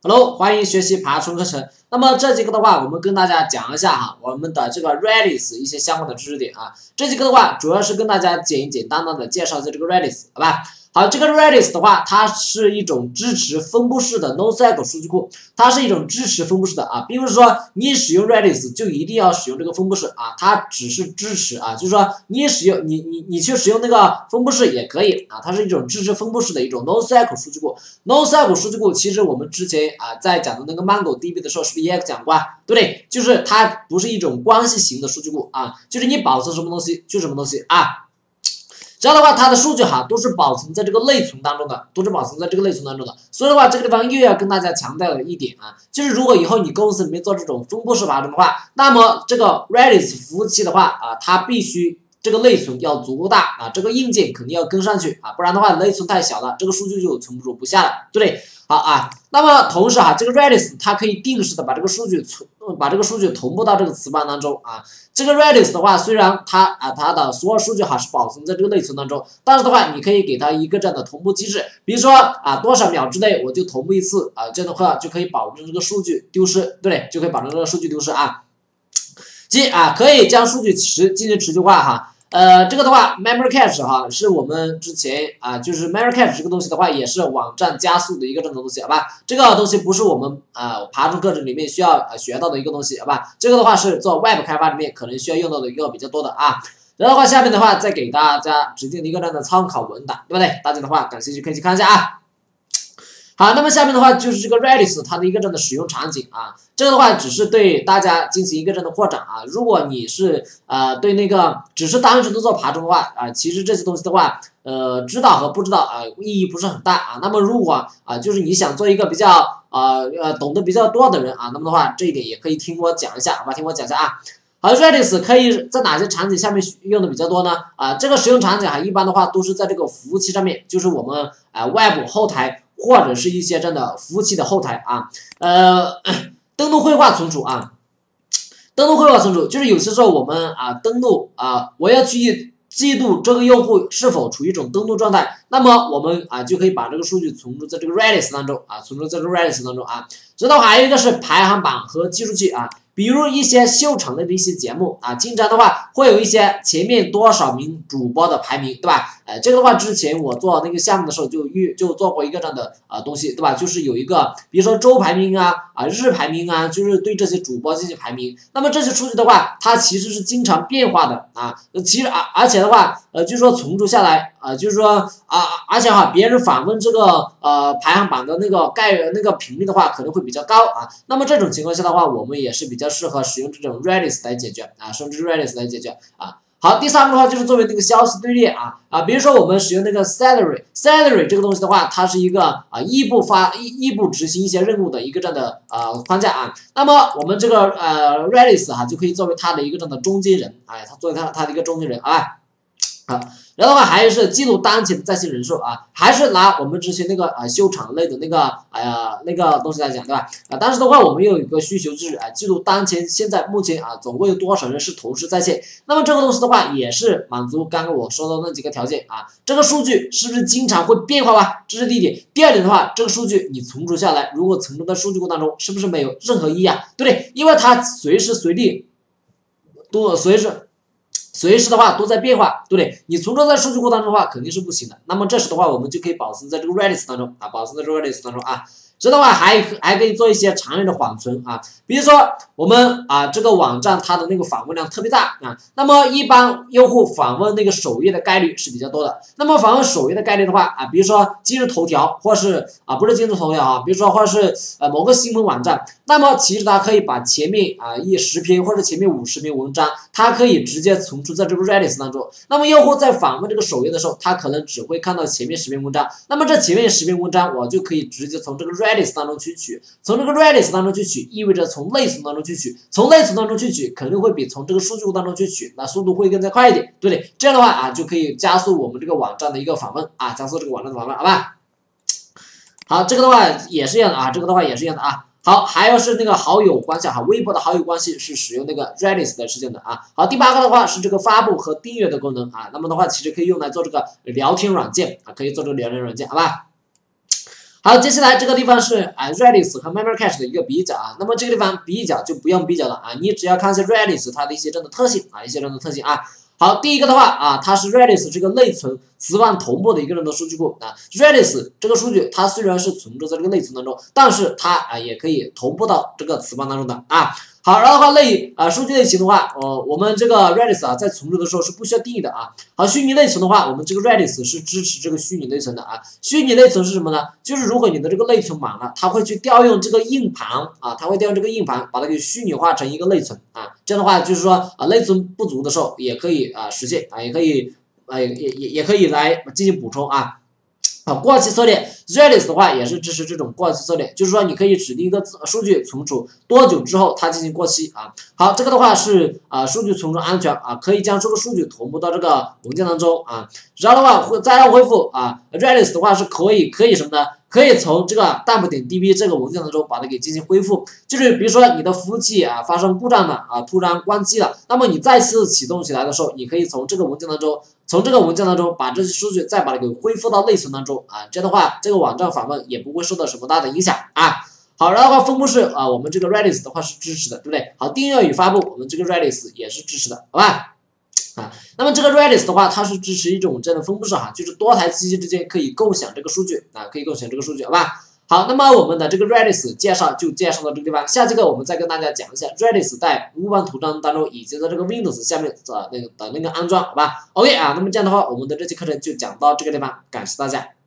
Hello，欢迎学习爬虫课程。那么这节课的话，我们跟大家讲一下哈，我们的这个 Redis 一些相关的知识点啊。这节课的话，主要是跟大家简简单单的介绍一下这个 Redis，好吧？好，这个 Redis 的话，它是一种支持分布式的 NoSQL 数据库，它是一种支持分布式的啊，并不是说你使用 Redis 就一定要使用这个分布式啊，它只是支持啊，就是说你使用你你你去使用那个分布式也可以啊，它是一种支持分布式的一种 NoSQL 数据库。NoSQL 数据库其实我们之前啊在讲的那个 MongoDB 的时候是不是也讲过啊？对不对？就是它不是一种关系型的数据库啊，就是你保存什么东西就什么东西啊。这样的话，它的数据哈都是保存在这个内存当中的，都是保存在这个内存当中的。所以的话，这个地方又要跟大家强调一点啊，就是如果以后你公司里面做这种分布式爬虫的话，那么这个 Redis 服务器的话啊，它必须这个内存要足够大啊，这个硬件肯定要跟上去啊，不然的话内存太小了，这个数据就存不住不下了，对不对？好啊，那么同时哈，这个 Redis 它可以定时的把这个数据存，把这个数据同步到这个磁盘当中啊。这个 Redis 的话，虽然它啊它的所有数据还是保存在这个内存当中，但是的话，你可以给它一个这样的同步机制，比如说啊多少秒之内我就同步一次啊，这样的话就可以保证这个数据丢失，对不对？就可以保证这个数据丢失啊。即啊可以将数据持进行持续化哈。呃，这个的话，Memory Cache 哈，是我们之前啊，就是 Memory Cache 这个东西的话，也是网站加速的一个这种东西，好吧？这个东西不是我们啊爬虫课程里面需要呃学到的一个东西，好吧？这个的话是做 Web 开发里面可能需要用到的一个比较多的啊。然后的话，下面的话再给大家指定一个这样的参考文档，对不对？大家的话感兴趣可以去看一下啊。好，那么下面的话就是这个 Redis 它的一个这样的使用场景啊，这个的话只是对大家进行一个这样的扩展啊。如果你是呃对那个只是单纯的做爬虫的话啊，其实这些东西的话，呃知道和不知道啊意义不是很大啊。那么如果啊就是你想做一个比较啊呃懂得比较多的人啊，那么的话这一点也可以听我讲一下，好吧？听我讲一下啊。好，Redis 可以在哪些场景下面用的比较多呢？啊，这个使用场景啊，一般的话都是在这个服务器上面，就是我们啊外部后台。或者是一些这样的服务器的后台啊，呃，登录绘画存储啊，登录绘画存储就是有些时候我们啊登录啊，我要去记录这个用户是否处于一种登录状态，那么我们啊就可以把这个数据存储在这个 Redis 当中啊，存储在这个 Redis 当中啊。知道还有一个是排行榜和计数器啊。比如一些秀场类的一些节目啊，经常的话会有一些前面多少名主播的排名，对吧？哎，这个的话之前我做那个项目的时候就遇就做过一个这样的啊东西，对吧？就是有一个，比如说周排名啊啊日排名啊，就是对这些主播进行排名。那么这些数据的话，它其实是经常变化的啊。其实而而且的话，呃，就是说存储下来啊，就是说啊，而且哈，别人访问这个呃排行榜的那个概那个频率的话，可能会比较高啊。那么这种情况下的话，我们也是比较。适合使用这种 Redis 来解决啊，使用这个 Redis 来解决啊。好，第三个的话就是作为那个消息队列啊啊，比如说我们使用那个 salary salary 这个东西的话，它是一个啊异步发异异步执行一些任务的一个这样的啊框架啊。那么我们这个呃 Redis 哈就可以作为它的一个这样的中间人，哎，它作为它它的一个中间人啊。好。然后的话，还是记录当前的在线人数啊，还是拿我们之前那个啊秀场类的那个哎呀那个东西来讲，对吧？啊，但是的话，我们又有一个需求就是啊，记录当前现在目前啊，总共有多少人是同时在线。那么这个东西的话，也是满足刚刚我说的那几个条件啊。这个数据是不是经常会变化吧？这是第一点。第二点的话，这个数据你存储下来，如果存储在数据库当中，是不是没有任何意义啊？对不对？因为它随时随地都随时。随时的话都在变化，对不对？你存储在数据库当中的话肯定是不行的。那么这时的话，我们就可以保存在这个 Redis 当中啊，保存在这个 Redis 当中啊。这的话还还可以做一些常用的缓存啊，比如说我们啊这个网站它的那个访问量特别大啊，那么一般用户访问那个首页的概率是比较多的。那么访问首页的概率的话啊，比如说今日头条或是啊不是今日头条啊，比如说或者是呃某个新闻网站，那么其实它可以把前面啊一十篇或者前面五十篇文章，它可以直接存储在这个 Redis 当中。那么用户在访问这个首页的时候，他可能只会看到前面十篇文章，那么这前面十篇文章我就可以直接从这个 Redis Redis 当中去取，从这个 Redis 当中去取，意味着从内存当中去取，从内存当中去取，肯定会比从这个数据库当中去取，那速度会更加快一点，对不对？这样的话啊，就可以加速我们这个网站的一个访问啊，加速这个网站的访问，好吧？好，这个的话也是一样的啊，这个的话也是一样的啊。好，还有是那个好友关系哈，微博的好友关系是使用那个 Redis 的事件的啊。好，第八个的话是这个发布和订阅的功能啊，那么的话其实可以用来做这个聊天软件啊，可以做这个聊天软件，好吧？好，接下来这个地方是啊 Redis 和 Memory Cache 的一个比较啊，那么这个地方比较就不用比较了啊，你只要看一下 Redis 它的一些这样的特性啊，一些这样的特性啊。好，第一个的话啊，它是 Redis 这个内存磁盘同步的一个人的数据库啊。Redis 这个数据它虽然是存储在这个内存当中，但是它啊也可以同步到这个磁盘当中的啊。好，然后的话类啊数据类型的话，呃，我们这个 Redis 啊在存储的时候是不需要定义的啊。好，虚拟内存的话，我们这个 Redis 是支持这个虚拟内存的啊。虚拟内存是什么呢？就是如果你的这个内存满了，它会去调用这个硬盘啊，它会调用这个硬盘把它给虚拟化成一个内存啊。这样的话就是说啊内存不足的时候也可以啊实现啊，也可以啊也也也可以来进行补充啊。啊，过期策略，Redis 的话也是支持这种过期策略，就是说你可以指定一个数据存储多久之后它进行过期啊。好，这个的话是啊数据存储安全啊，可以将这个数据同步到这个文件当中啊。然后的话会再要恢复啊，Redis 的话是可以可以什么呢？可以从这个 dump 点 db 这个文件当中把它给进行恢复，就是比如说你的服务器啊发生故障了啊，突然关机了，那么你再次启动起来的时候，你可以从这个文件当中，从这个文件当中把这些数据再把它给恢复到内存当中啊，这样的话这个网站访问也不会受到什么大的影响啊。好，然后的话分布式啊，我们这个 Redis 的话是支持的，对不对？好，订阅与发布，我们这个 Redis 也是支持的，好吧？啊，那么这个 Redis 的话，它是支持一种这样的分布式哈，就是多台机器之间可以共享这个数据啊，可以共享这个数据，好吧？好，那么我们的这个 Redis 介绍就介绍到这个地方，下节课我们再跟大家讲一下 Redis 在乌班图章当中以及在这个 Windows 下面的那个的那个安装，好吧？OK 啊，那么这样的话，我们的这节课程就讲到这个地方，感谢大家。